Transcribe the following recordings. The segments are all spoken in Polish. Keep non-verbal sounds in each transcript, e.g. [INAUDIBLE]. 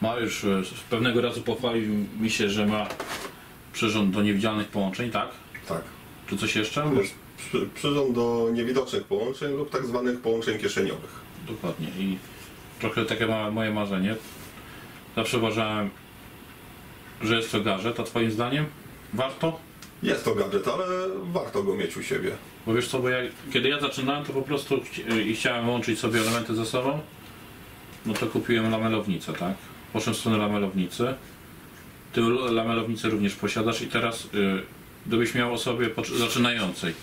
Mariusz e, pewnego razu pochwalił mi się, że ma przyrząd do niewidzialnych połączeń, tak? Tak. Czy coś jeszcze? Przyrząd do niewidocznych połączeń lub tak zwanych połączeń kieszeniowych. Dokładnie. I trochę takie ma moje marzenie. Zawsze uważałem, że jest to gadżet, a twoim zdaniem warto? Jest to gadżet, ale warto go mieć u siebie. Bo wiesz co, bo ja, kiedy ja zaczynałem, to po prostu chci- i chciałem łączyć sobie elementy ze sobą, no to kupiłem lamelownicę, tak? Poszedłem w stronę lamelownicy. Ty lamelownicę również posiadasz i teraz, y, gdybyś miał osobie zaczynającej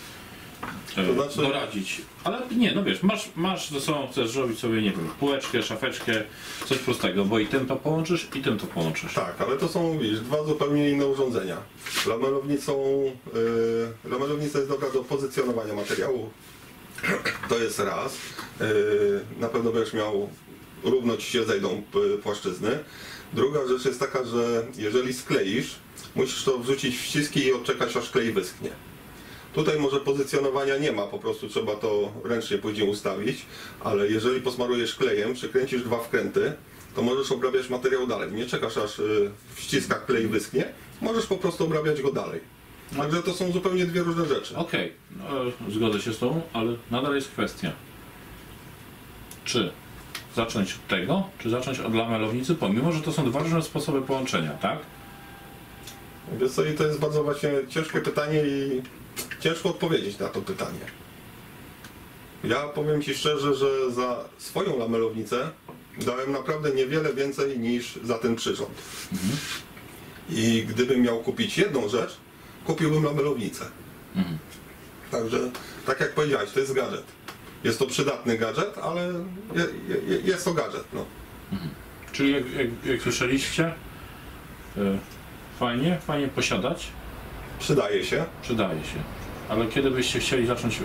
y, znaczy- doradzić, ale nie, no wiesz, masz, masz ze sobą, chcesz zrobić sobie, nie wiem, półeczkę, szafeczkę, coś prostego, bo i tym to połączysz, i tym to połączysz. Tak, ale to są widzisz, dwa zupełnie inne urządzenia. Lamelownicą, yy, lamelownica jest dobra do pozycjonowania materiału. To jest raz. Yy, na pewno będziesz miał równo ci się zejdą p- płaszczyzny. Druga rzecz jest taka, że jeżeli skleisz, musisz to wrzucić w ściski i odczekać aż klej wyschnie. Tutaj może pozycjonowania nie ma, po prostu trzeba to ręcznie później ustawić, ale jeżeli posmarujesz klejem, przykręcisz dwa wkręty, to możesz obrabiać materiał dalej. Nie czekasz aż y, w ściskach klej wyschnie, możesz po prostu obrabiać go dalej. Także to są zupełnie dwie różne rzeczy. Okej, no, zgodzę się z Tobą, ale nadal jest kwestia. Czy zacząć od tego, czy zacząć od lamelownicy, pomimo, że to są dwa różne sposoby połączenia, tak? Wiesz co, i to jest bardzo właśnie ciężkie pytanie i ciężko odpowiedzieć na to pytanie. Ja powiem Ci szczerze, że za swoją lamelownicę dałem naprawdę niewiele więcej niż za ten przyrząd. I gdybym miał kupić jedną rzecz, kupiłbym lamelownicę. Także, tak jak powiedziałeś, to jest gadżet. Jest to przydatny gadżet, ale je, je, jest to gadżet. No. Czyli jak, jak, jak słyszeliście, y, fajnie, fajnie posiadać, Przydaje się. przydaje się. Ale kiedy byście chcieli zacząć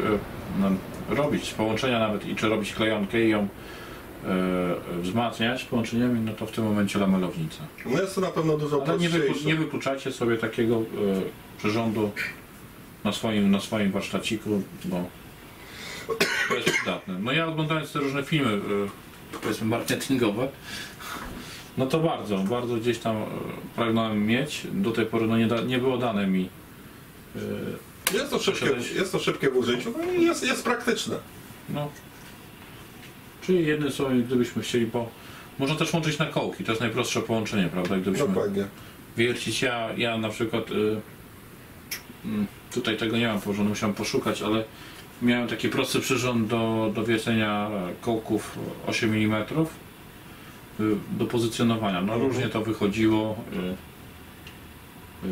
no, robić połączenia nawet i czy robić klejonkę i ją y, wzmacniać połączeniami, no to w tym momencie lamelownica. No jest to na pewpewno dużo Ale nie, wyklu, nie wykluczacie sobie takiego e, przyrządu na swoim, na swoim warsztaciku, bo to jest przydatne. No ja oglądając te różne filmy, e, powiedzmy marketingowe, no to bardzo, bardzo gdzieś tam e, pragnąłem mieć. Do tej pory no nie, da, nie było dane mi. e, Jest to szybkie, Posiadać- jest to szybkie w użyciu no i jest, jest praktyczne. No. Czyli jednym słowem, gdybyśmy chcieli, bo można też łączyć na kołki, to jest najprostsze połączenie, prawda? Gdybyśmy Dokładnie. wiercić. Ja, ja na przykład y, mm, tutaj tego nie mam położone, musiałem poszukać, ale miałem taki prosty przyrząd do, do wiercenia kołków 8 mm y, do pozycjonowania. No Mhm. różnie to wychodziło. Y, y,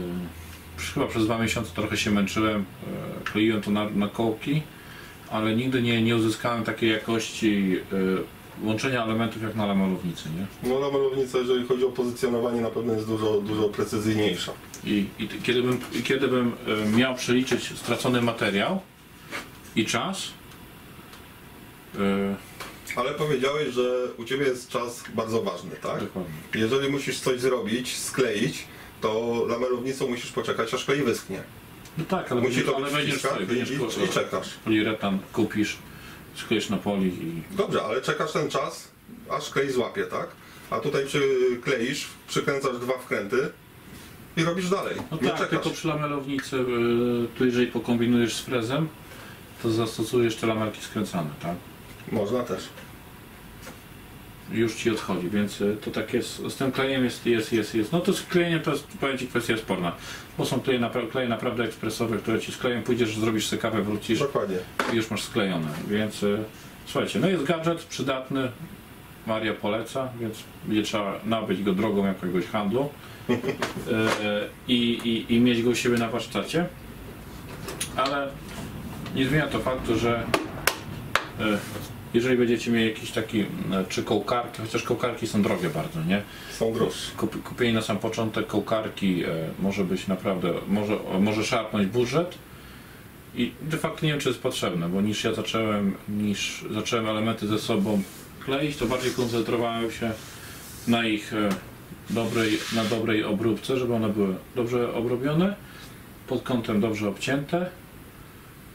chyba przez dwa miesiące trochę się męczyłem, kleiłem to na, na kołki, ale nigdy nie, nie uzyskałem takiej jakości łączenia elementów jak na lamelownicy, nie? No lamelownica, jeżeli chodzi o pozycjonowanie, na pewno jest dużo, dużo precyzyjniejsza. I, i kiedy bym, kiedy bym miał przeliczyć stracony materiał i czas, e, Ale powiedziałeś, że u Ciebie jest czas bardzo ważny, tak? dokładnie. Jeżeli musisz coś zrobić, skleić, to lamelownicą musisz poczekać, aż klej wyschnie. No tak, ale, Musi będziesz, to ale będziesz, i, będziesz i, i czekasz. poliuretan kupisz, skleisz na poli i Dobrze, ale czekasz ten czas, aż klej złapie, tak? A tutaj przykleisz, przykręcasz dwa wkręty i robisz dalej. no Nie tak, czekasz. tylko przy lamelownicy, e, tu jeżeli pokombinujesz z frezem, to zastosujesz te lamelki skręcane, tak? Można też. już ci odchodzi, więc y, to tak jest, z tym klejem jest, jest, jest, jest. No to z klejeniem to jest, powiem ci, kwestia sporna, bo są kleje, napra- kleje naprawdę ekspresowe, które ci skleją, pójdziesz, zrobisz sobie kawę, wrócisz Dokładnie. i już masz sklejone, więc y, słuchajcie, no jest gadżet przydatny, Maria poleca, więc będzie trzeba nabyć go drogą jakiegoś handlu y, [LAUGHS] i, i, i mieć go u siebie na warsztacie, ale nie zmienia to faktu, że y, jeżeli będziecie mieli jakiś taki, czy kołkarki, chociaż kołkarki są drogie bardzo, nie? Są droższe. Kup, kupienie na sam początek kołkarki e, może być naprawdę, może, może szarpnąć budżet i de facto nie wiem czy jest potrzebne, bo niż ja zacząłem, niż zacząłem elementy ze sobą kleić, to bardziej koncentrowałem się na ich e, dobrej, na dobrej obróbce, żeby one były dobrze obrobione, pod kątem dobrze obcięte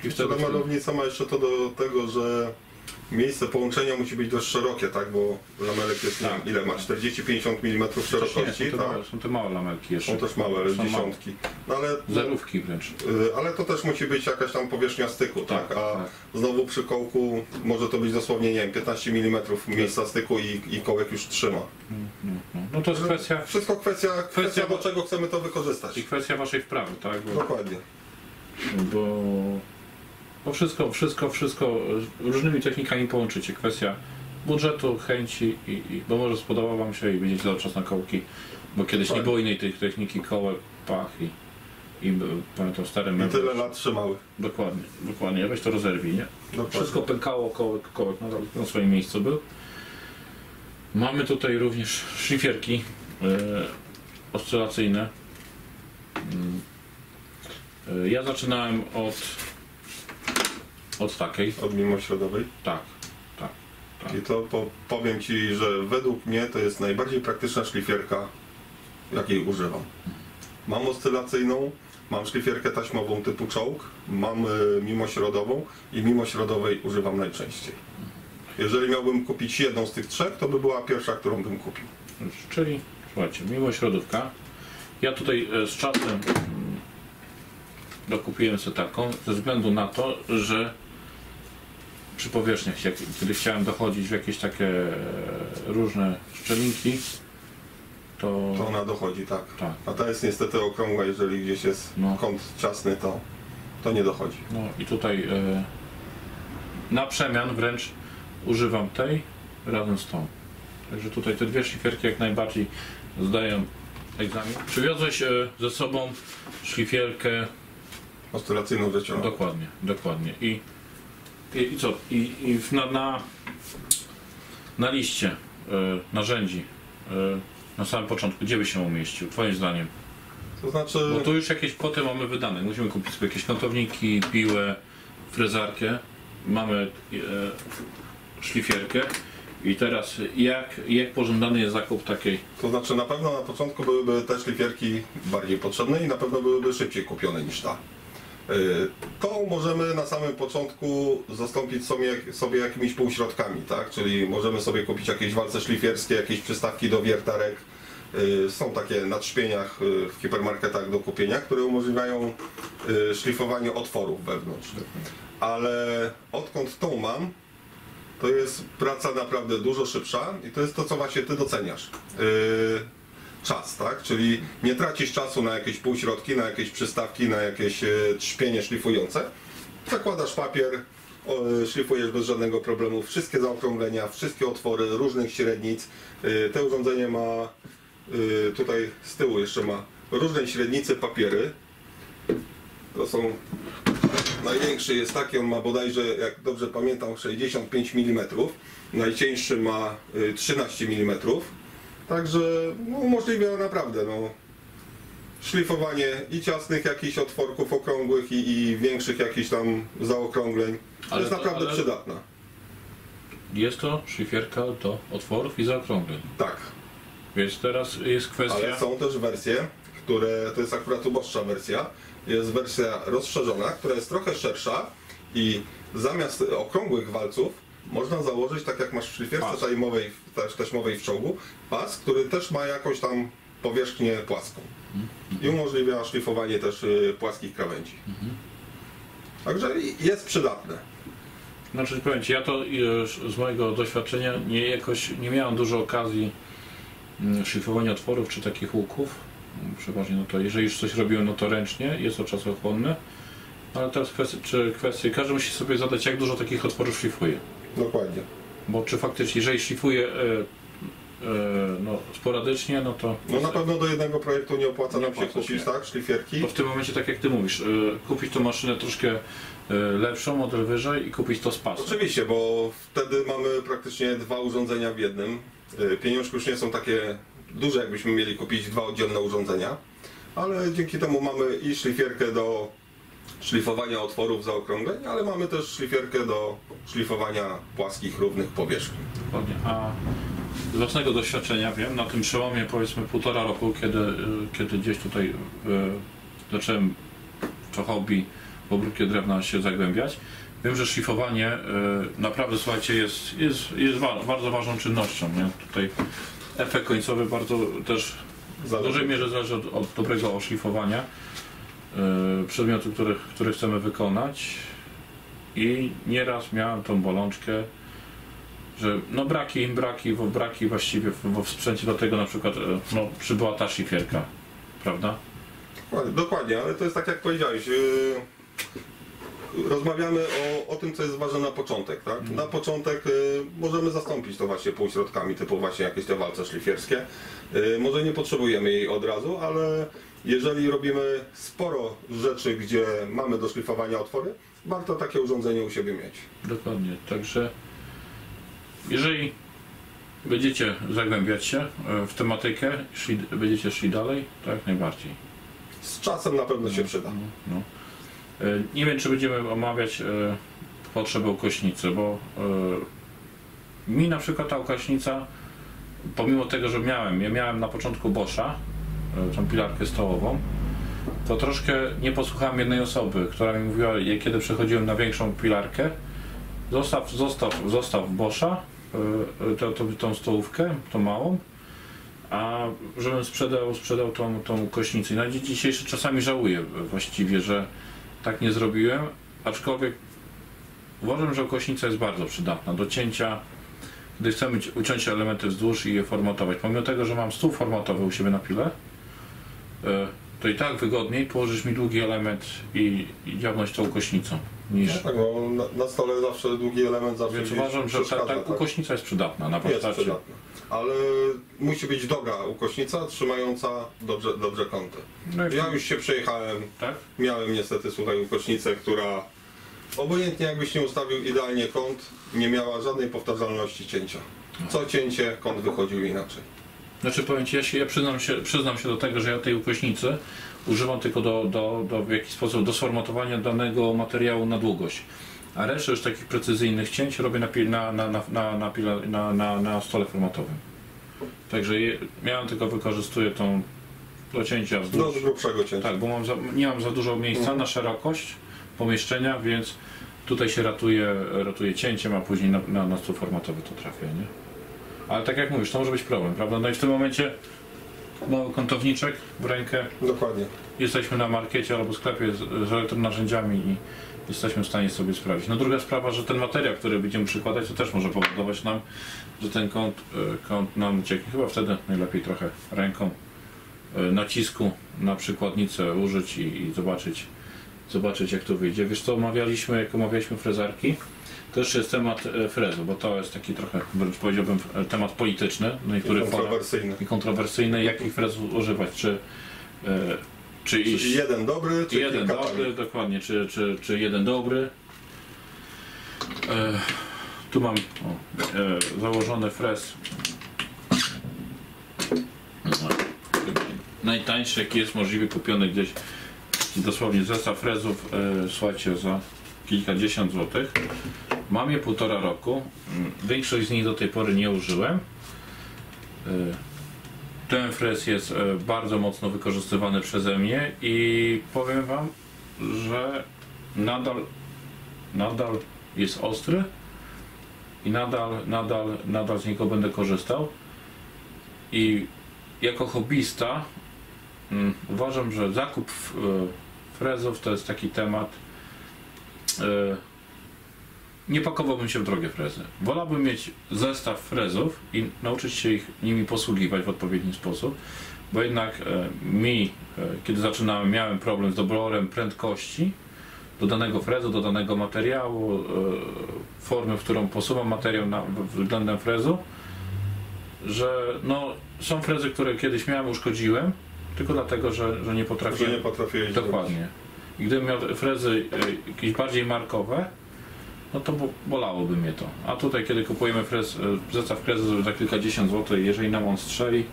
i Ta wtedy, malownica ma jeszcze to do tego, że miejsce połączenia musi być dość szerokie, tak? Bo lamelek jest, nie Tak. ile ma? 40-50 mm szerokości, Nie, są, te tak? małe, są te małe lamelki jeszcze. Są też małe, Są dziesiątki. No ale, Zerówki wręcz. y, ale to też musi być jakaś tam powierzchnia styku, tak? Tak, A tak. znowu przy kołku może to być dosłownie, nie wiem, 15 mm miejsca styku i, i kołek już trzyma. No, no. no to jest kwestia, Wszystko kwestia, kwestia Kwestia- do czego chcemy to wykorzystać. i kwestia waszej wprawy, tak? Bo, Dokładnie. bo, bo wszystko, wszystko, wszystko różnymi technikami połączycie. Kwestia budżetu, chęci, i, i, bo może spodoba wam się i będziecie cały czas na kołki, bo kiedyś nie Tak. było innej tej techniki, kołek, pach i, i b- pamiętam stare I meble. tyle lat trzymały. Dokładnie, dokładnie. Weź to rozerwij, nie? Dokładnie. Wszystko pękało, kołek, kołek nadal na swoim miejscu był. Mamy tutaj również szlifierki e, oscylacyjne. Mm. E, ja zaczynałem od od takiej, Od mimośrodowej. tak, tak, tak. I to po, powiem Ci, że według mnie to jest najbardziej praktyczna szlifierka, jakiej używam. Mam oscylacyjną, mam szlifierkę taśmową typu czołg, mam y, mimośrodową i mimośrodowej używam najczęściej. Jeżeli miałbym kupić jedną z tych trzech, to by była pierwsza, którą bym kupił. Czyli, słuchajcie, mimo środówka. Ja tutaj e, z czasem mm, dokupiłem sobie taką, ze względu na to, że przy powierzchniach, jak, kiedy chciałem dochodzić w jakieś takie różne szczelinki, to, To ona dochodzi, tak. tak, A ta jest niestety okrągła, jeżeli gdzieś jest No. kąt ciasny, to, to nie dochodzi. no i tutaj e, na przemian wręcz używam tej razem z tą. Także tutaj te dwie szlifierki jak najbardziej zdają egzamin. Przywiozłeś e, ze sobą szlifierkę Oscylacyjną rzecią. Dokładnie, dokładnie. I, i, co? I, i na, na, na liście e, narzędzi e, na samym początku, gdzie by się umieścił, Twoim zdaniem? To znaczy, Bo tu już jakieś kwoty mamy wydane. Musimy kupić sobie jakieś kątowniki, piłę, frezarkę. Mamy e, szlifierkę. I teraz jak, jak pożądany jest zakup takiej? To znaczy na pewno na początku byłyby te szlifierki bardziej potrzebne i na pewno byłyby szybciej kupione niż ta. Y, To możemy na samym początku zastąpić sobie, sobie jakimiś półśrodkami, tak? Czyli możemy sobie kupić jakieś walce szlifierskie, jakieś przystawki do wiertarek. Y, Są takie na trzpieniach y, w hipermarketach do kupienia, które umożliwiają szlifowanie otworów wewnątrz. Ale odkąd tą mam, to jest praca naprawdę dużo szybsza i to jest to, co właśnie ty doceniasz. Czas, tak? Czyli nie tracisz czasu na jakieś półśrodki, na jakieś przystawki, na jakieś trzpienie szlifujące. Zakładasz papier, yy, szlifujesz bez żadnego problemu. Wszystkie zaokrąglenia, wszystkie otwory różnych średnic. Yy, to urządzenie ma, tutaj z tyłu jeszcze ma różnej średnicy papiery. To są Największy jest taki, on ma bodajże, jak dobrze pamiętam, 65 mm. Najcieńszy ma y, 13 mm. Także no, umożliwia naprawdę no, szlifowanie i ciasnych jakichś otworków okrągłych i, i większych jakichś tam zaokrągleń. Ale jest to- naprawdę ale- przydatna. Jest to szlifierka do otworów i zaokrągleń. Tak, Więc teraz jest kwestia... ale są też wersje, które, to jest akurat uboższa wersja, jest wersja rozszerzona, która jest trochę szersza i zamiast okrągłych walców można założyć, tak jak masz w szlifierce taśmowej, taś- taśmowej w czołgu, pas, który też ma jakąś tam powierzchnię płaską i umożliwia szlifowanie też y, płaskich krawędzi. Także i- jest przydatne. Znaczy powiem Ci, ja to już z mojego doświadczenia nie jakoś nie miałem dużo okazji mm, szlifowania otworów czy takich łuków. Przeważnie no to jeżeli już coś robiłem, no to ręcznie, jest to czasochłonne. Ale teraz kwestia, czy kwestie, każdy musi sobie zadać, jak dużo takich otworów szlifuje. Dokładnie. Bo czy faktycznie, jeżeli szlifuje e, e, no, sporadycznie, no to, No na pewno do jednego projektu nie opłaca Nie nam się kupić, się. tak, szlifierki. to w tym momencie, tak jak Ty mówisz, e, kupić tą maszynę troszkę lepszą, model wyżej i kupić to z pasem. Oczywiście, bo wtedy mamy praktycznie dwa urządzenia w jednym. Pieniążki już nie są takie duże, jakbyśmy mieli kupić dwa oddzielne urządzenia, ale dzięki temu mamy i szlifierkę do szlifowania otworów zaokrągleń, ale mamy też szlifierkę do szlifowania płaskich, równych powierzchni. Dokładnie. A z własnego doświadczenia wiem, na tym przełomie powiedzmy półtora roku, kiedy, y, kiedy gdzieś tutaj y, zacząłem to hobby w obróbkę drewna się zagłębiać. Wiem, że szlifowanie e, naprawdę, słuchajcie, jest, jest, jest bardzo ważną czynnością. Nie? Tutaj efekt końcowy bardzo też w dużej mierze zależy od, od dobrego oszlifowania przedmiotu, który, który chcemy wykonać. I nieraz miałem tą bolączkę, że no braki, braki, bo braki właściwie bo w sprzęcie do tego na przykład e, no, przybyła ta szlifierka, prawda? Dokładnie, Dokładnie, ale to jest tak jak powiedziałeś. Rozmawiamy o, o tym, co jest ważne na początek, tak? Mhm. Na początek yy, możemy zastąpić to właśnie półśrodkami, typu właśnie jakieś te walce szlifierskie. Yy, Może nie potrzebujemy jej od razu, ale jeżeli robimy sporo rzeczy, gdzie mamy do szlifowania otwory, warto takie urządzenie u siebie mieć. Dokładnie. Także jeżeli będziecie zagłębiać się e, w tematykę, szli, będziecie szli dalej, to jak najbardziej. Z czasem na pewno się przyda. No, no. Nie wiem, czy będziemy omawiać e, potrzeby ukośnicy, bo e, mi na przykład ta ukośnica, pomimo tego, że miałem, ja miałem na początku Boscha, e, tą pilarkę stołową, to troszkę nie posłuchałem jednej osoby, która mi mówiła, kiedy przechodziłem na większą pilarkę, zostaw, zostaw, zostaw Boscha, to, tą stołówkę, tą małą, a żebym sprzedał, sprzedał tą, tą kośnicę. Na dzień dzisiejszy czasami żałuję właściwie, że tak nie zrobiłem, aczkolwiek uważam, że kośnica jest bardzo przydatna do cięcia, gdy chcemy ci- uciąć elementy wzdłuż i je formatować. Pomimo tego, że mam stół formatowy u siebie na pile, e, to i tak wygodniej położyć mi długi element i, i dziabnąć tą kośnicą niż... Tak, no, na, na stole zawsze długi element zawsze Więc uważam, że ta, ta tak? ukośnica jest przydatna na Jest przydatna. Ale musi być dobra ukośnica, trzymająca dobrze, dobrze kąty. No Ja już się przejechałem, tak? miałem niestety, słuchaj, ukośnicę, która obojętnie jakbyś nie ustawił idealnie kąt, nie miała żadnej powtarzalności cięcia. Co cięcie, kąt wychodził inaczej. Znaczy powiem Ci, ja, się, ja przyznam, się, przyznam się do tego, że ja tej ukośnicy używam tylko do, do, do w jakiś sposób do sformatowania danego materiału na długość. A resztę już takich precyzyjnych cięć robię na, na, na, na, na, na, na, na, stole formatowym. Także je, miałem tylko wykorzystuję tą do cięcia Do wzdłuż. grubszego cięcia. Tak, bo mam za, nie mam za dużo miejsca na szerokość pomieszczenia, więc tutaj się ratuje, ratuje cięciem, a później na, na, na stół formatowy to trafia, nie? Ale tak jak mówisz, to może być problem, prawda? No i w tym momencie mały kątowniczek w rękę, Dokładnie. jesteśmy na markecie albo sklepie z, z elektronarzędziami i jesteśmy w stanie sobie sprawdzić. No druga sprawa, że ten materiał, który będziemy przykładać, to też może powodować nam, że ten kąt, e, kąt nam ucieknie. Chyba wtedy najlepiej trochę ręką e, nacisku na przykładnicę użyć i, i zobaczyć, zobaczyć jak to wyjdzie. Wiesz co omawialiśmy, jak omawialiśmy frezarki? Jeszcze jest temat e, frezu, bo to jest taki trochę, wręcz powiedziałbym, e, temat polityczny niektórych forach Kontrowersyjny. i kontrowersyjny, jakich frezów używać, czy, e, czy iść Jeden dobry, czy jeden dobry, tanich. dokładnie, czy, czy, czy jeden dobry. E, tu mam o, e, założony frez. Najtańszy jaki jest możliwy, kupiony gdzieś dosłownie zestaw frezów, e, słuchajcie, za kilkadziesiąt złotych. Mam je półtora roku. Mm, Większość z nich do tej pory nie użyłem. E, ten frez jest e, bardzo mocno wykorzystywany przeze mnie i powiem Wam, że nadal, nadal jest ostry i nadal, nadal, nadal z niego będę korzystał. I jako hobbysta mm, uważam, że zakup e, frezów to jest taki temat. Nie pakowałbym się w drogie frezy. Wolałbym mieć zestaw frezów i nauczyć się ich nimi posługiwać w odpowiedni sposób, bo jednak e, mi, e, kiedy zaczynałem, miałem problem z doborem prędkości do danego frezu, do danego materiału, e, formy, w którą posuwam materiał na, względem frezu, że no, są frezy, które kiedyś miałem, uszkodziłem, tylko dlatego, że, że nie Że potrafiłem nie potrafiłeś Dokładnie. I gdybym miał frezy e, jakieś bardziej markowe, no to bo- bolałoby mnie to. A tutaj, kiedy kupujemy frez, e, zestaw frezów za kilkadziesiąt złotych, jeżeli nam on strzeli,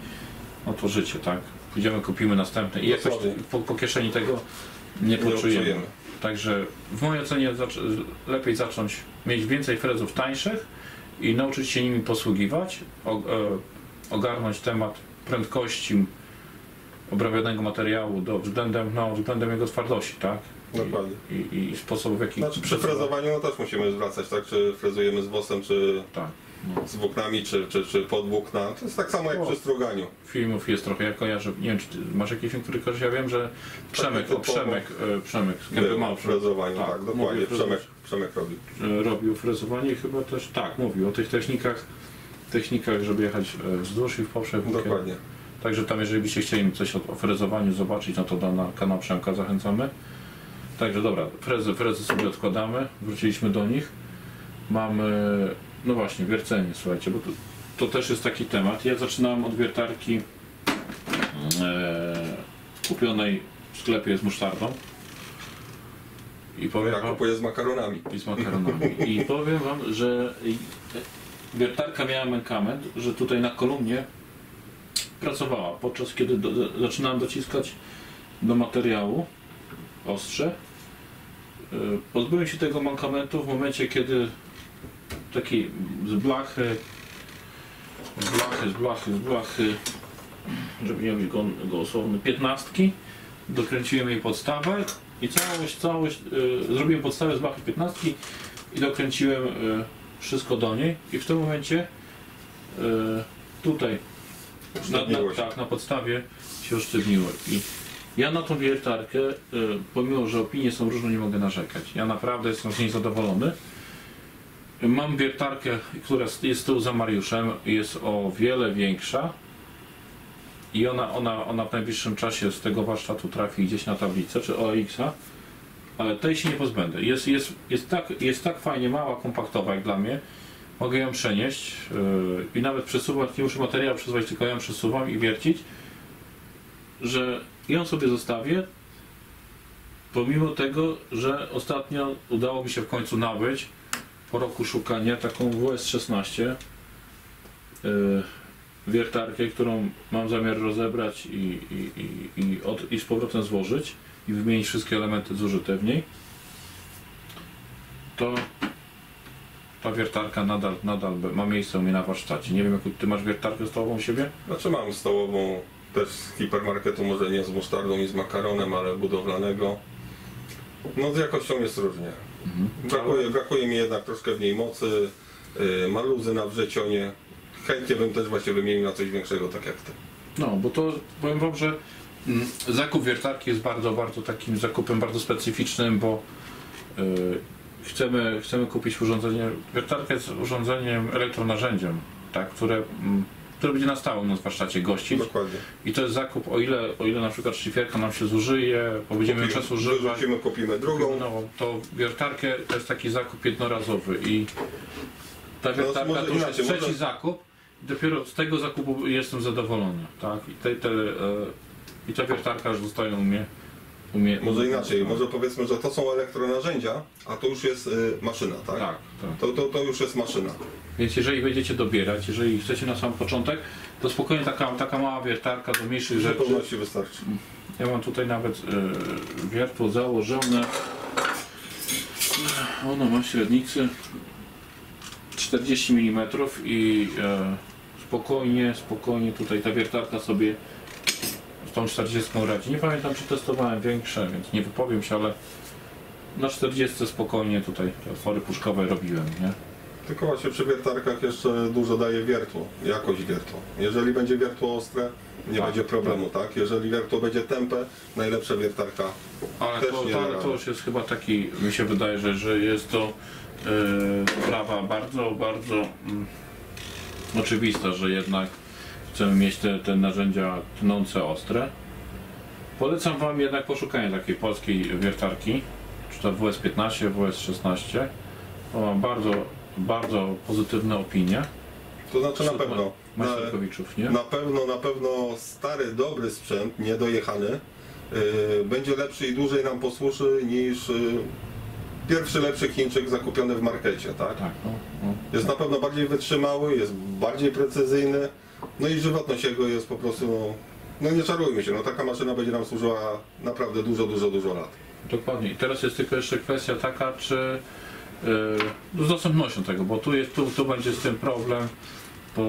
no to życie, tak? Pójdziemy, kupimy następny i jakoś po, po kieszeni tego nie poczujemy. Także w mojej ocenie lepiej zacząć mieć więcej frezów tańszych i nauczyć się nimi posługiwać, e, ogarnąć temat prędkości obrabianego materiału do, względem, no, względem jego twardości, tak? Dokładnie. i, i, i sposobów, w jaki Znaczy przy frezowaniu no też musimy zwracać, tak, czy frezujemy z wosem, czy Tak. No. z włóknami, czy, czy, czy pod włókna. To jest tak samo jak O. przy struganiu. Filmów jest trochę, ja kojarzę, nie wiem czy ty masz jakiś film, który kojarzysz, ja wiem, że Przemek, typowo. Przemek, e, Przemek Było Małprzy, frezowanie, tak, Tak, dokładnie. Przemek, Przemek robi. e, robił frezowanie i chyba też, tak, mówił o tych technikach, technikach, żeby jechać e, wzdłuż i w poprzek. Dokładnie. Także tam, jeżeli byście chcieli coś o, frezowaniu zobaczyć, no to na kanał Przemka zachęcamy. Także dobra, frezy, frezy sobie odkładamy, wróciliśmy do nich. Mamy, no właśnie, wiercenie, słuchajcie, bo to, to też jest taki temat. Ja zaczynałem od wiertarki e, kupionej w sklepie z musztardą. I powiem Ja wam, kupuję z makaronami. i z makaronami. I powiem wam, że wiertarka miała mankament, że tutaj na kolumnie pracowała, podczas kiedy do, zaczynałem dociskać do materiału ostrze. y, Pozbyłem się tego mankamentu w momencie, kiedy taki z blachy, z blachy, z blachy, z blachy, żeby nie mówić go, gołosłowny, piętnastki, dokręciłem jej podstawę i całość, całość, y, zrobiłem podstawę z blachy piętnastki i dokręciłem y, wszystko do niej i w tym momencie y, tutaj na, na, tak, na podstawie się usztywniło. I ja na tą wiertarkę, y, pomimo że opinie są różne, nie mogę narzekać. Ja naprawdę jestem z niej zadowolony. Mam wiertarkę, która jest tu za Mariuszem, jest o wiele większa i ona, ona, ona w najbliższym czasie z tego warsztatu trafi gdzieś na tablicę, czy OX-a, ale tej się nie pozbędę. Jest, jest, jest, tak, jest tak fajnie mała, kompaktowa jak dla mnie. Mogę ją przenieść yy, i nawet przesuwać, nie muszę materiału przesuwać, tylko ją przesuwam i wiercić, że ją sobie zostawię, pomimo tego, że ostatnio udało mi się w końcu nabyć po roku szukania taką WS-16 yy, wiertarkę, którą mam zamiar rozebrać i, i, i, i, od, i z powrotem złożyć i wymienić wszystkie elementy zużyte w niej, to ta wiertarka nadal, nadal ma miejsce u mnie na warsztacie. Nie wiem, jaką ty masz wiertarkę stołową u siebie? Znaczy mam stołową też z hipermarketu, może nie z musztardą i z makaronem, ale budowlanego. No z jakością jest różnie. Brakuje, brakuje mi jednak troszkę w niej mocy, yy, ma luzy na wrzecionie. Chętnie bym też właśnie wymienił na coś większego, tak jak ty. No, bo to powiem wam, że mm, zakup wiertarki jest bardzo, bardzo takim zakupem bardzo specyficznym, bo y, chcemy, chcemy kupić urządzenie. Wiertarka jest urządzeniem, elektronarzędziem, tak, które, mm, które będzie na stałe u nas w warsztacie gościć. Dokładnie. I to jest zakup, o ile, o ile na przykład szlifierka nam się zużyje, bo będziemy Kupimy- czas używać. Wyrzucimy, kupimy drugą. No, to wiertarkę to jest taki zakup jednorazowy i ta wiertarka może to już jest trzeci może- zakup. I dopiero z tego zakupu jestem zadowolony, tak? I, te, te, e, i ta wiertarka już zostaje u mnie. U mnie Może inaczej, może powiedzmy, że to są elektronarzędzia, a to już jest y, maszyna, tak? Tak, tak. To, to, to już jest maszyna. Więc jeżeli będziecie dobierać, jeżeli chcecie na sam początek, to spokojnie taka, taka mała wiertarka do mniejszych rzeczy. zupełności wystarczy. Ja mam tutaj nawet e, wiertło założone. Ono ma średnicy 40 mm i e, spokojnie, spokojnie tutaj ta wiertarka sobie tą 40 radzi. Nie pamiętam czy testowałem większe, więc nie wypowiem się, ale na 40 spokojnie tutaj te otwory puszkowe robiłem, nie? Tylko właśnie przy wiertarkach jeszcze dużo daje wiertło, jakość wiertła. Jeżeli będzie wiertło ostre, nie Tak. będzie problemu, tak? Jeżeli wiertło będzie tępe, najlepsza wiertarka. Ale Też to, nie to, to już jest chyba taki, mi się wydaje, że, że jest to yy, sprawa bardzo, bardzo mm, oczywista, że jednak chcemy mieć te, te narzędzia tnące ostre. Polecam Wam jednak poszukanie takiej polskiej wiertarki, czy to WS-15, WS-16. To mam bardzo, bardzo pozytywne opinie. To znaczy na pewno. Na, nie? na pewno, na pewno stary, dobry sprzęt, niedojechany, yy, będzie lepszy i dłużej nam posłuży niż yy, pierwszy lepszy Chińczyk zakupiony w markecie, tak? Tak, no, no. Jest na pewno bardziej wytrzymały, jest bardziej precyzyjny, no i żywotność jego jest po prostu, no, nie czarujmy się, no taka maszyna będzie nam służyła naprawdę dużo, dużo, dużo lat. Dokładnie. I teraz jest tylko jeszcze kwestia taka, czy yy, z dostępnością tego, bo tu, jest, tu, tu będzie z tym problem, bo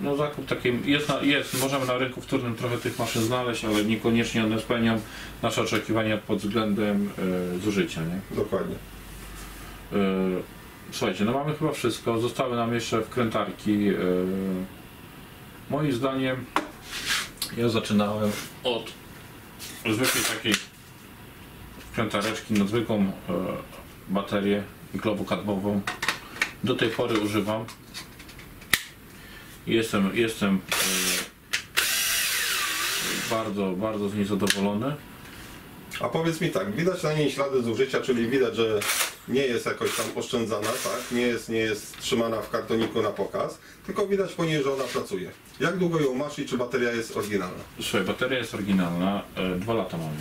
no, zakup takiej jest, na, jest, możemy na rynku wtórnym trochę tych maszyn znaleźć, ale niekoniecznie one spełnią nasze oczekiwania pod względem e, zużycia. Nie? Dokładnie. E, słuchajcie, no mamy chyba wszystko. Zostały nam jeszcze wkrętarki. E, moim zdaniem ja zaczynałem od zwykłej takiej wkrętareczki na zwykłą e, baterię niklowokadmową. Do tej pory używam. Jestem, jestem e, bardzo, bardzo z niej zadowolony. A powiedz mi tak, widać na niej ślady zużycia, czyli widać, że nie jest jakoś tam oszczędzana, tak? Nie jest, nie jest trzymana w kartoniku na pokaz, tylko widać po niej, że ona pracuje. Jak długo ją masz i czy bateria jest oryginalna? Słuchaj, bateria jest oryginalna, e, dwa lata mamy.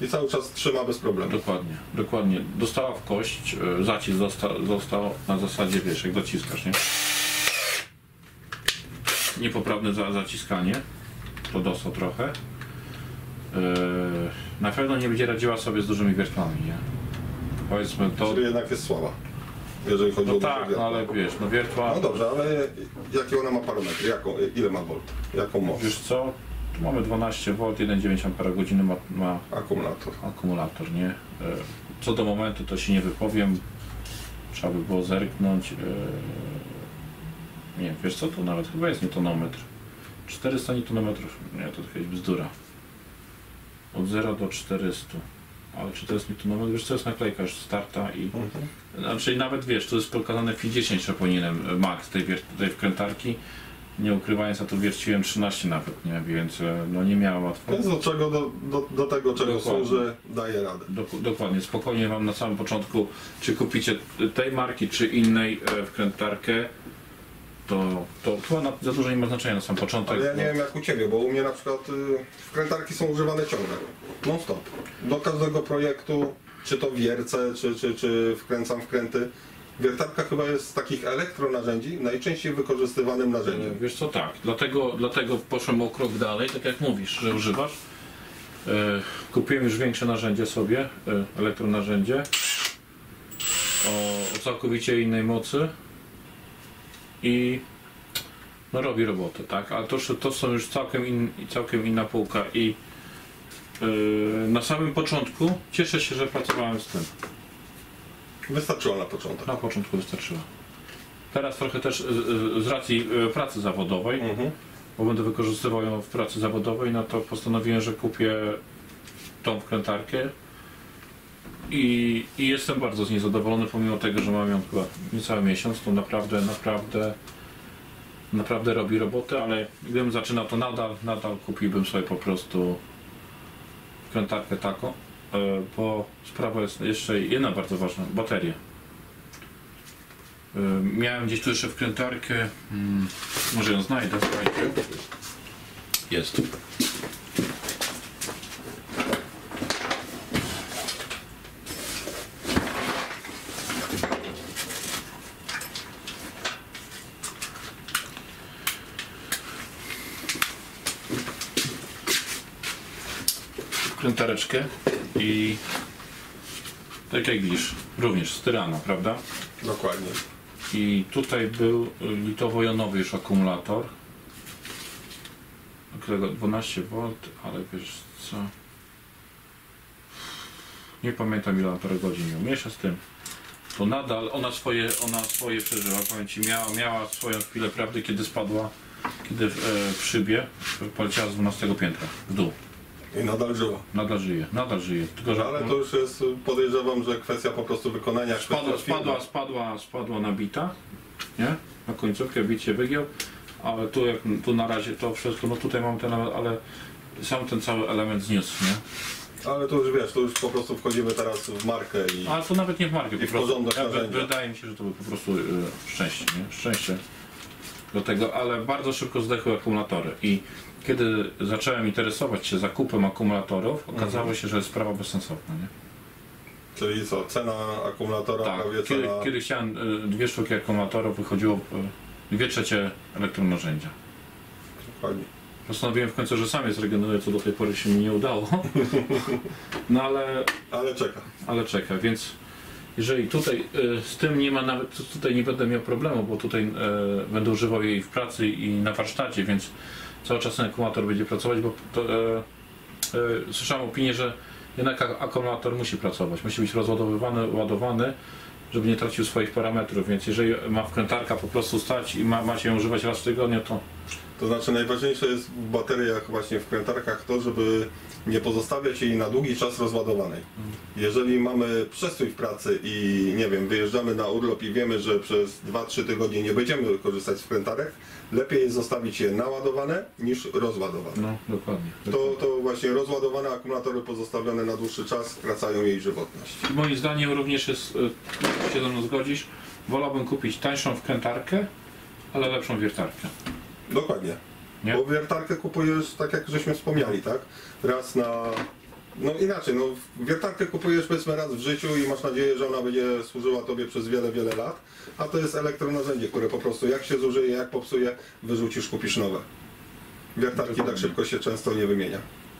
I cały czas trzyma bez problemu. Dokładnie, dokładnie. Dostała w kość, e, zacisk zosta, został na zasadzie, wiesz, jak dociskasz, nie? Niepoprawne za, zaciskanie, to dostał trochę. E, na pewno nie będzie radziła sobie z dużymi wiertłami, nie? Powiedzmy to... Czyli jednak jest słaba, jeżeli chodzi No o tak, no ale wiesz, no wiertła... No dobrze, ale jakie ona ma parametry? Jaką, ile ma volt? Jaką moc? Wiesz co, tu mamy 12V, 1,9 Ah ma, ma Akumulator. akumulator, nie? E, Co do momentu to się nie wypowiem. Trzeba by było zerknąć. e, Nie, wiesz co, to nawet chyba jest newtonometr. 400 newtonometrów. Nie, to jakaś bzdura. Od 0 do 400. Ale czy to jest newtonometr? Wiesz co, jest naklejka już starta i... Mhm. Znaczy nawet wiesz, to jest pokazane fi 10, że powinienem e, max tej, tej wkrętarki. Nie ukrywając, a tu wierciłem 13 nawet, nie? Więc e, no nie miałem łatwo. Więc do, czego, do, do, do tego, czego Dokładnie. służy, daje radę. Dok- dokładnie, spokojnie Wam na samym początku, czy kupicie tej marki, czy innej e, wkrętarkę, to, to chyba na, za dużo nie ma znaczenia na sam początek. Ale ja nie wiem jak u Ciebie, bo u mnie na przykład y, wkrętarki są używane ciągle, non stop. Do każdego projektu, czy to wiercę, czy, czy, czy wkręcam wkręty. Wiertarka chyba jest z takich elektronarzędzi najczęściej wykorzystywanym E, narzędziem. Wiesz co, tak, dlatego, dlatego poszłem o krok dalej, tak jak mówisz, że używasz. E, kupiłem już większe narzędzie sobie, e, elektronarzędzie o, o całkowicie innej mocy i no robi robotę, tak, ale to, to są już całkiem, in, całkiem inna półka i e, na samym początku cieszę się, że pracowałem z tym. Wystarczyło na początek. Na początku wystarczyło. Teraz trochę też z, z racji e, pracy zawodowej, Mhm. bo będę wykorzystywał ją w pracy zawodowej, no to postanowiłem, że kupię tą wkrętarkę i, i jestem bardzo z pomimo tego, że mam ją chyba niecały miesiąc, to naprawdę, naprawdę naprawdę robi robotę, ale gdybym zaczynał to nadal, nadal kupiłbym sobie po prostu wkrętarkę taką, e, bo sprawa jest jeszcze jedna bardzo ważna, baterie. E, Miałem gdzieś tu jeszcze wkrętarkę, mm, może ją znajdę, słuchajcie. Jest. Wkrętareczkę i tak jak widzisz, również z tyrana, prawda? Dokładnie. I tutaj był litowo-jonowy już akumulator, którego 12V, ale wiesz co? Nie pamiętam ile godzin miał. Mniejsza z tym. To nadal ona swoje, ona swoje przeżyła. Powiem ci, miała, miała swoją chwilę prawdy, kiedy spadła, kiedy w, e, w szybie poleciała z 12 piętra w dół. I nadal żyła. Nadal żyje, nadal żyje. Tylko, że Ale to już jest, podejrzewam, że kwestia po prostu wykonania. Spadła, kwestia spadła, spadła, spadła nabita, nie? Na końcówkę bicie wygiął, ale tu, jak, tu na razie to wszystko, no tutaj mam ten ale sam ten cały element zniósł, nie? Ale to już wiesz, to już po prostu wchodzimy teraz w markę i Ale to nawet nie w markę, I po w prostu. porządek narzędzia. wydaje mi się, że to był po prostu y, szczęście, nie? Szczęście do tego, ale bardzo szybko zdechły akumulatory i kiedy zacząłem interesować się zakupem akumulatorów, okazało Mhm. się, że jest sprawa bezsensowna, nie? czyli co, cena akumulatora Tak, prawie kiedy, cena... kiedy chciałem y, dwie sztuki akumulatorów, wychodziło y, dwie trzecie elektronarzędzia. Dokładnie. Postanowiłem w końcu, że sam je zregeneruję, co do tej pory się mi nie udało. [LAUGHS] No ale, Ale czeka. ale czeka, więc jeżeli tutaj e, z tym nie ma nawet, tutaj nie będę miał problemu, bo tutaj e, będę używał jej w pracy i na warsztacie, więc cały czas ten akumulator będzie pracować, bo to, e, słyszałem opinię, że jednak ak- akumulator musi pracować, musi być rozładowywany, ładowany, żeby nie tracił swoich parametrów, więc jeżeli ma wkrętarka po prostu stać i ma, ma się ją używać raz w tygodniu, to To znaczy najważniejsze jest w bateriach, właśnie w krętarkach to, żeby nie pozostawiać jej na długi czas rozładowanej. Jeżeli mamy przestój w pracy i nie wiem, wyjeżdżamy na urlop i wiemy, że przez 2-3 tygodnie nie będziemy korzystać z wkrętarek, lepiej jest zostawić je naładowane niż rozładowane. no dokładnie. To, to właśnie rozładowane akumulatory pozostawione na dłuższy czas skracają jej żywotność. Moim zdaniem również jest, e, się ze mną zgodzisz, wolałbym kupić tańszą wkrętarkę, ale lepszą wiertarkę. Dokładnie. Nie? Bo wiertarkę kupujesz, tak jak żeśmy wspomnieli, tak? Raz na... No inaczej, no wiertarkę kupujesz powiedzmy raz w życiu i masz nadzieję, że ona będzie służyła Tobie przez wiele, wiele lat, a to jest elektronarzędzie, które po prostu jak się zużyje, jak popsuje, wyrzucisz, kupisz nowe. Wiertarki tak Dokładnie. szybko się często nie wymienia.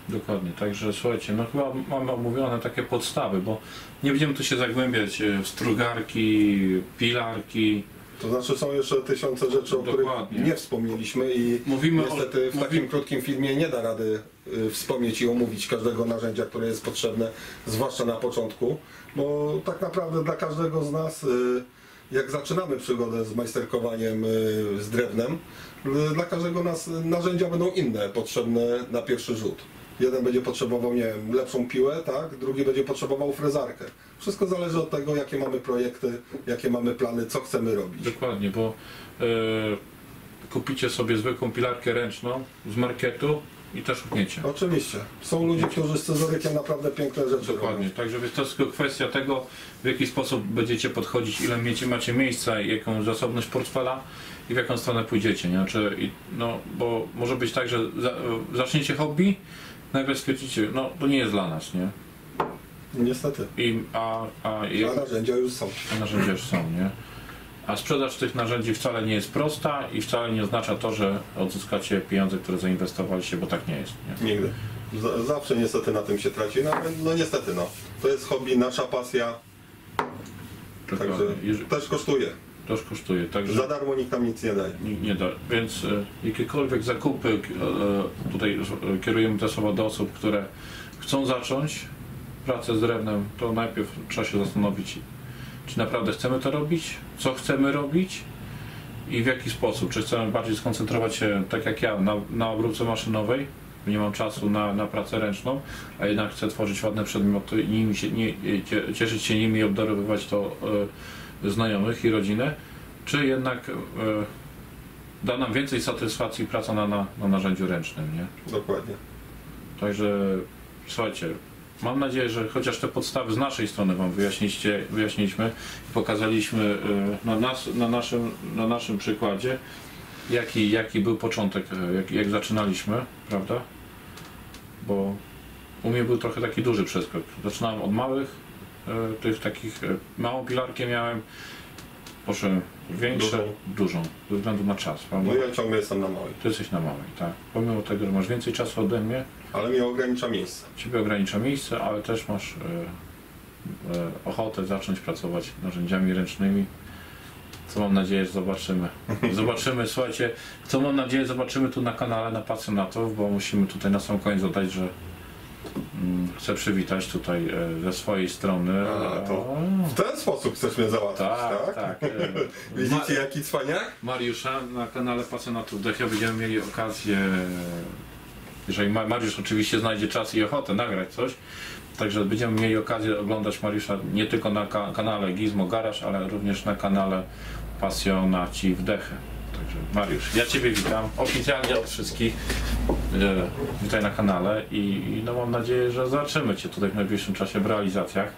Dokładnie, także słuchajcie, no chyba mamy omówione takie podstawy, bo nie będziemy tu się zagłębiać w strugarki, pilarki. To znaczy są jeszcze tysiące rzeczy, o Dokładnie. których nie wspomnieliśmy i Mówimy o- niestety w takim krótkim filmie nie da rady y, wspomnieć i omówić każdego narzędzia, które jest potrzebne, zwłaszcza na początku, bo tak naprawdę dla każdego z nas, y, jak zaczynamy przygodę z majsterkowaniem y, z drewnem, y, dla każdego nas narzędzia będą inne, potrzebne na pierwszy rzut. Jeden będzie potrzebował, nie wiem, lepszą piłę, tak? Drugi będzie potrzebował frezarkę. Wszystko zależy od tego, jakie mamy projekty, jakie mamy plany, co chcemy robić. Dokładnie, bo e, kupicie sobie zwykłą pilarkę ręczną z marketu i też utniecie. Oczywiście. Są ludzie, którzy z scyzorykiem naprawdę piękne rzeczy Dokładnie, robią. także to jest tylko kwestia tego, w jaki sposób będziecie podchodzić, ile miecie, macie miejsca, jaką zasobność portfela i w jaką stronę pójdziecie, nie? Czy, i, no, bo może być tak, że za, zaczniecie hobby, nagle stwierdzicie, no to nie jest dla nas, nie? Niestety. I, a, a, A narzędzia już są. a narzędzia już są, nie? A sprzedaż tych narzędzi wcale nie jest prosta i wcale nie oznacza to, że odzyskacie pieniądze, które zainwestowaliście, bo tak nie jest. Nie? Nigdy. Z- zawsze niestety na tym się traci. No, no niestety, no. To jest hobby, nasza pasja, także też kosztuje. Kosztuje. Także Za darmo nikt nam nic nie daje. nie, nie da. Więc e, jakiekolwiek zakupy, e, tutaj e, kierujemy te słowa do osób, które chcą zacząć pracę z drewnem, to najpierw trzeba się zastanowić, czy naprawdę chcemy to robić, co chcemy robić i w jaki sposób. Czy chcemy bardziej skoncentrować się, tak jak ja, na, na obróbce maszynowej, bo nie mam czasu na, na pracę ręczną, a jednak chcę tworzyć ładne przedmioty i nimi się, nie, cie- cieszyć się nimi i obdarowywać to e, znajomych i rodzinę, czy jednak e, da nam więcej satysfakcji praca na, na, na narzędziu ręcznym, nie? Dokładnie. Także słuchajcie, mam nadzieję, że chociaż te podstawy z naszej strony Wam wyjaśniliście, wyjaśniliśmy i pokazaliśmy e, na, nas, na, naszym, na naszym przykładzie, jaki, jaki był początek, e, jak, jak zaczynaliśmy, prawda? Bo u mnie był trochę taki duży przeskok. Zaczynałem od małych, tych takich, e, małą pilarkę miałem, poszedłem w większe, Dużą. dużą, ze względu na czas? No ja ciągle jestem na małej. Ty jesteś na małej, tak. Pomimo tego, że masz więcej czasu ode mnie, Ale mnie ogranicza miejsce. Ciebie ogranicza miejsce, ale też masz e, e, ochotę zacząć pracować narzędziami ręcznymi. Co mam nadzieję, że zobaczymy. [LAUGHS] Zobaczymy, słuchajcie, co mam nadzieję, zobaczymy tu na kanale na Pasjonatów, bo musimy tutaj na sam koniec dodać, że chcę przywitać tutaj e, ze swojej strony. A, to W ten sposób chcesz mnie załatwić, tak, tak? tak. e, [LAUGHS] Widzicie jaki cwaniak? Mariusza na kanale Pasjonatów Dechia będziemy mieli okazję, jeżeli Ma- Mariusz oczywiście znajdzie czas i ochotę nagrać coś, także będziemy mieli okazję oglądać Mariusza nie tylko na ka- kanale Gizmo Garage, ale również na kanale Pasjonaci w Dechę. Także Mariusz, ja Ciebie witam oficjalnie od wszystkich. E, witaj na kanale i, no mam nadzieję, że zobaczymy Cię tutaj w najbliższym czasie w realizacjach.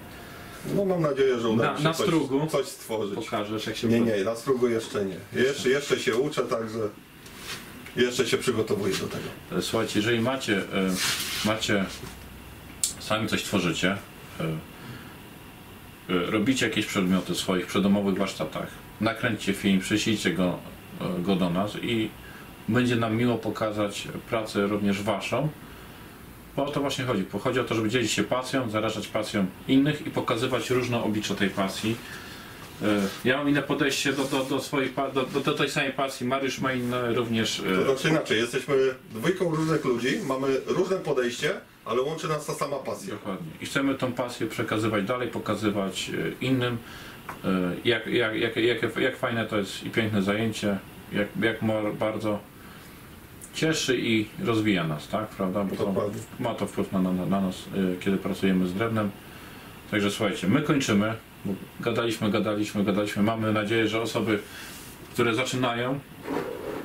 No mam nadzieję, że uda Na- mi się na coś, strugu. coś stworzyć. Pokażesz jak się Nie, nie, na strugu jeszcze nie. Jeszcze, jeszcze się uczę, także jeszcze się przygotowuję do tego. E, Słuchajcie, jeżeli macie, e, macie sami coś tworzycie, e, e, robicie jakieś przedmioty w swoich przedomowych warsztatach, nakręćcie film, przyślijcie go, e, go do nas i będzie nam miło pokazać pracę również waszą Bo o to właśnie chodzi. Chodzi o to, żeby dzielić się pasją, zarażać pasją innych i pokazywać różne oblicza tej pasji. E, Ja mam inne podejście do, do, do, swojej, do, do, tej samej pasji. Mariusz ma inne również. e, To znaczy inaczej, jesteśmy dwójką różnych ludzi, mamy różne podejście, ale łączy nas ta sama pasja. Dokładnie. I chcemy tą pasję przekazywać dalej, pokazywać e, innym, e, jak, jak, jak, jak, jak fajne to jest i piękne zajęcie, jak, jak bardzo cieszy i rozwija nas, tak? Prawda? Bo to Dokładnie. ma to wpływ na, na, na nas, e, kiedy pracujemy z drewnem. Także słuchajcie, my kończymy. Bo gadaliśmy, gadaliśmy, gadaliśmy. Mamy nadzieję, że osoby, które zaczynają,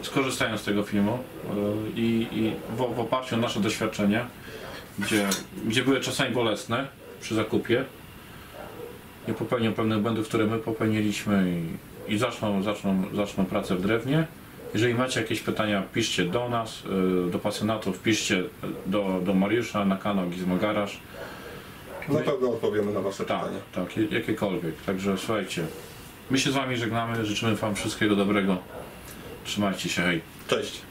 skorzystają z tego filmu e, i, i w, w oparciu o nasze doświadczenia, gdzie, gdzie były czasami bolesne przy zakupie, nie popełnią pewnych błędów, które my popełniliśmy i, i zaczną, zaczną, zaczną pracę w drewnie. Jeżeli macie jakieś pytania, piszcie do nas, y, do pasjonatów, piszcie do, do Mariusza na kanał Gizmo Garaż. Na pewno odpowiemy na Wasze Tak, pytania. tak, jakiekolwiek. Także słuchajcie, my się z Wami żegnamy, życzymy Wam wszystkiego dobrego. Trzymajcie się, hej. Cześć.